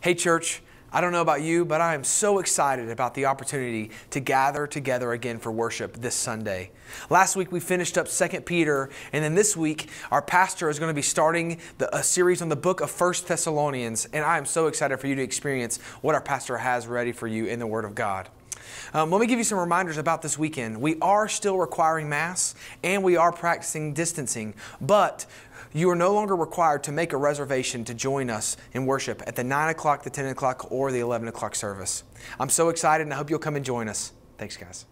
Hey, church, I don't know about you, but I am so excited about the opportunity to gather together again for worship this Sunday. Last week we finished up 2 Peter, and then this week our pastor is going to be starting the, a series on the book of 1 Thessalonians, and I am so excited for you to experience what our pastor has ready for you in the Word of God. Um, let me give you some reminders about this weekend. We are still requiring masks and we are practicing distancing, but you are no longer required to make a reservation to join us in worship at the 9 o'clock, the 10 o'clock, or the 11 o'clock service. I'm so excited and I hope you'll come and join us. Thanks, guys.